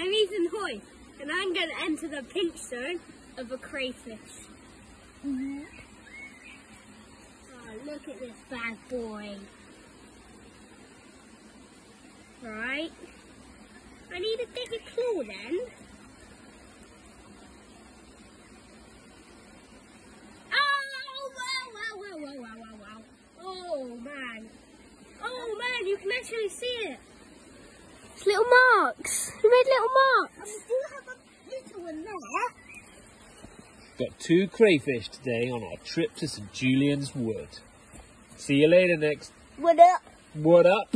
I'm Ethan Hoy, and I'm going to enter the pinch zone of a crayfish. Oh, look at this bad boy. Right. I need a bigger claw then. Oh, wow, wow, wow, wow, wow, wow, wow. Oh, man. Oh, man, you can actually see it. It's little marks. You made little marks. We do have a little one there. Got two crayfish today on our trip to St Julian's Wood. See you later next. What up? What up?